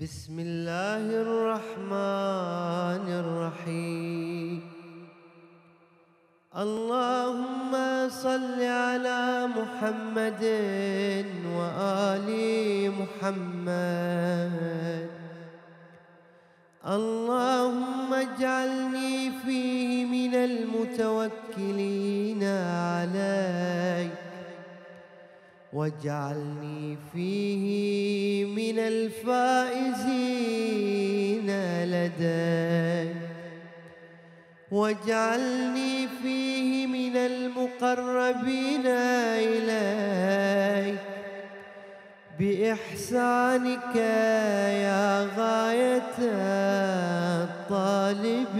بسم الله الرحمن الرحيم. اللهم صل على محمد وآل محمد. اللهم اجعلني فيه من المتوكلين عليك. واجعلني فيه من الفائزين لديك واجعلني فيه من المقربين إليك. بإحسانك يا غاية الطالبين.